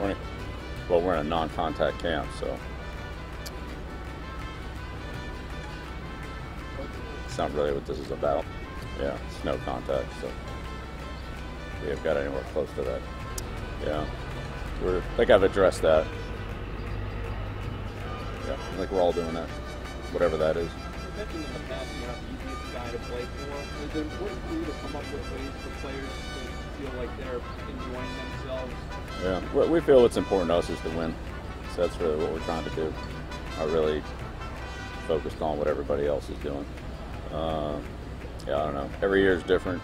well, we're in a non-contact camp, so it's not really what this is about. Yeah, it's no contact, so we haven't got anywhere close to that. Yeah, we're, I think I've addressed that. Yeah, I think we're all doing that, whatever that is. You mentioned in the past you're not the easiest guy to play for. Is it important for you to come up with ways for players to feel like they're enjoying themselves? Yeah, we- feel what's important to us is to win. So that's really what we're trying to do. Not really focused on what everybody else is doing. Uh, yeah, I don't know. Every year is different.